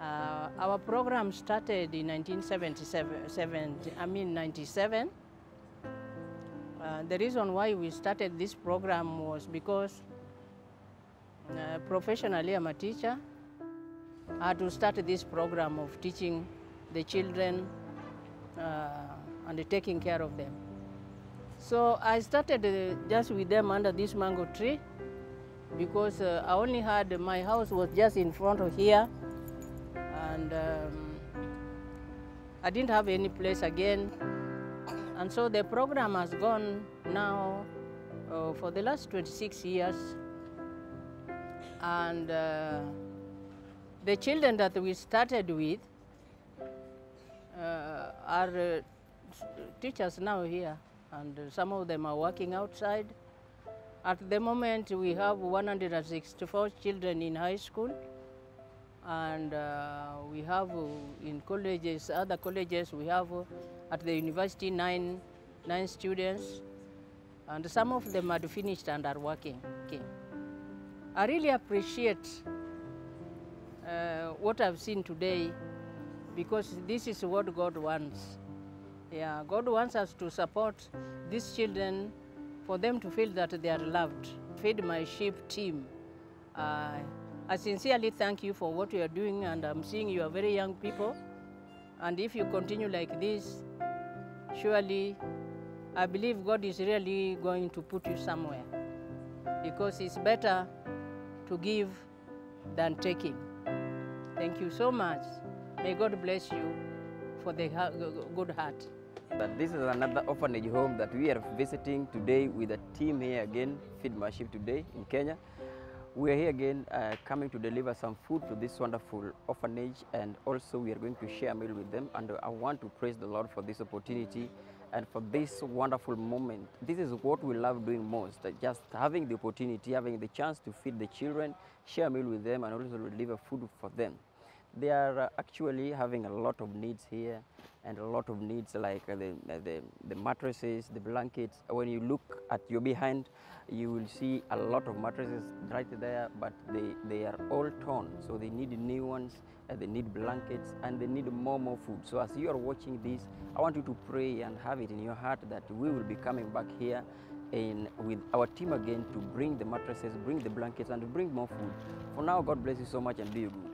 Our program started in 1977, 70, I mean 97. Uh, the reason why we started this program was because uh, professionally I'm a teacher. I had to start this program of teaching the children uh, and taking care of them. So I started uh, just with them under this mango tree because uh, I only had, my house was just in front of here and um, I didn't have any place again. And so the program has gone now uh, for the last 26 years. And uh, the children that we started with uh, are uh, teachers now here, and some of them are working outside. At the moment, we have 164 children in high school, and uh, we have uh, in colleges, other colleges, we have uh, at the university nine, nine students, and some of them had finished and are working. Okay. I really appreciate uh, what I've seen today because this is what God wants. Yeah, God wants us to support these children for them to feel that they are loved. Feed My Sheep team. Uh, I sincerely thank you for what you are doing, and I'm seeing you are very young people. And if you continue like this, surely I believe God is really going to put you somewhere because it's better to give than taking. Thank you so much. May God bless you for the good heart. But this is another orphanage home that we are visiting today with a team here again, Feed My Sheep today in Kenya. We are here again uh, coming to deliver some food to this wonderful orphanage and also we are going to share a meal with them and I want to praise the Lord for this opportunity and for this wonderful moment. This is what we love doing most, uh, just having the opportunity, having the chance to feed the children, share a meal with them and also deliver food for them. They are uh, actually having a lot of needs here and a lot of needs like uh, the, uh, the, the mattresses, the blankets. When you look at your behind, you will see a lot of mattresses right there, but they, they are all torn. So they need new ones, they need blankets, and they need more, more food. So as you are watching this, I want you to pray and have it in your heart that we will be coming back here in, with our team again to bring the mattresses, bring the blankets, and bring more food. For now, God bless you so much and be you good.